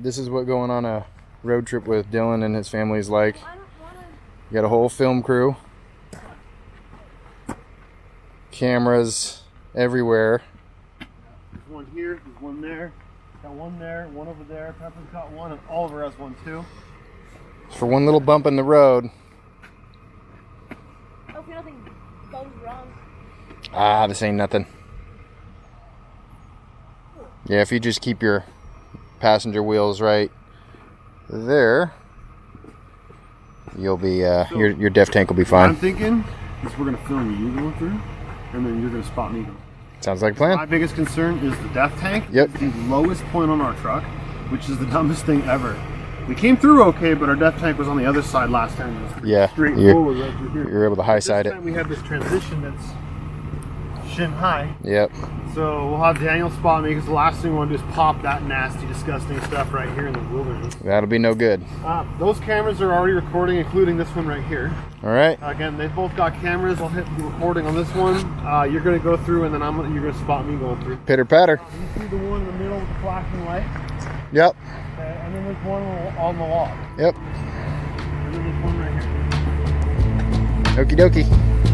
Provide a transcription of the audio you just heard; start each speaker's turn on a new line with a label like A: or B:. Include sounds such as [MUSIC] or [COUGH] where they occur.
A: this is what going on a road trip with Dylan and his family is like.
B: I don't wanna.
A: You got a whole film crew, cameras everywhere.
C: There's one here, there's one there, got one there, one over there. Pepper's got one, and Oliver has one too.
A: For one little bump in the road.
B: Hopefully nothing goes wrong.
A: Ah, this ain't nothing. Yeah, if you just keep your passenger wheels right there, you'll be uh, your your DEF tank will be
C: fine. I'm thinking is we're gonna film you going through, and then you're gonna spot me.
A: Sounds like a plan.
C: My biggest concern is the DEF tank.
A: Yep.
C: The lowest point on our truck, which is the [LAUGHS] dumbest thing ever. We came through okay, but our DEF tank was on the other side last time. It was pretty
A: Yeah,
C: straightforward right through here.
A: You're able to high side it.
C: we have this transition that's shin high.
A: Yep.
C: So we'll have Daniel spot me because the last thing we want to do is pop that nasty, disgusting stuff right here in the wilderness.
A: That'll be no good.
C: Uh, those cameras are already recording, including this one right here.
A: All right.
C: Again, they've both got cameras. I'll hit the recording on this one. Uh, you're gonna go through, and then I'm gonna, you're gonna spot me going through.
A: Pitter patter.
C: You see the one in the middle with the flashing light,
A: Yep.
C: okay, and then there's one on the wall,
A: Yep.
C: and then there's one right here.
A: Okie dokie.